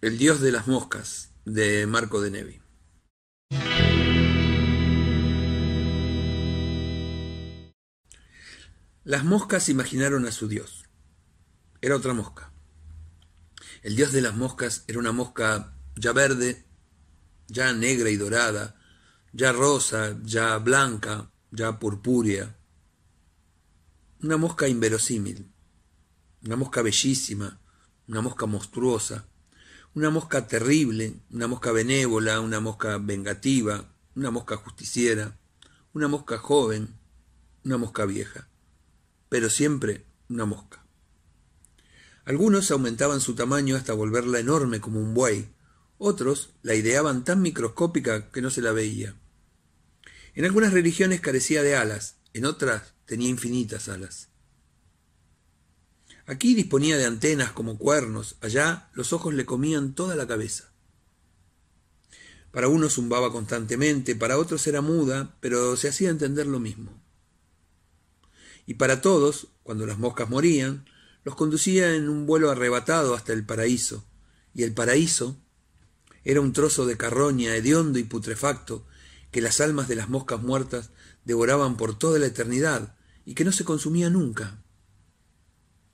El dios de las moscas, de Marco de Nevi. Las moscas imaginaron a su dios. Era otra mosca. El dios de las moscas era una mosca ya verde, ya negra y dorada, ya rosa, ya blanca, ya purpúrea. Una mosca inverosímil, una mosca bellísima, una mosca monstruosa, una mosca terrible, una mosca benévola, una mosca vengativa, una mosca justiciera, una mosca joven, una mosca vieja, pero siempre una mosca. Algunos aumentaban su tamaño hasta volverla enorme como un buey, otros la ideaban tan microscópica que no se la veía. En algunas religiones carecía de alas, en otras tenía infinitas alas. Aquí disponía de antenas como cuernos, allá los ojos le comían toda la cabeza. Para unos zumbaba constantemente, para otros era muda, pero se hacía entender lo mismo. Y para todos, cuando las moscas morían, los conducía en un vuelo arrebatado hasta el paraíso, y el paraíso era un trozo de carroña hediondo y putrefacto que las almas de las moscas muertas devoraban por toda la eternidad y que no se consumía nunca.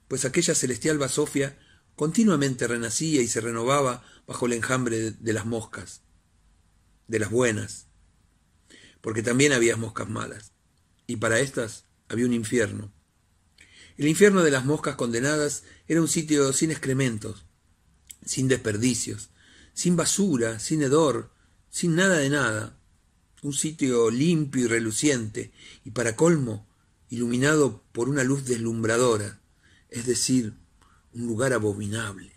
Pues aquella celestial basofia continuamente renacía y se renovaba bajo el enjambre de las moscas, de las buenas, porque también había moscas malas, y para éstas había un infierno. El infierno de las moscas condenadas era un sitio sin excrementos, sin desperdicios, sin basura, sin hedor, sin nada de nada, un sitio limpio y reluciente, y para colmo, iluminado por una luz deslumbradora, es decir, un lugar abominable.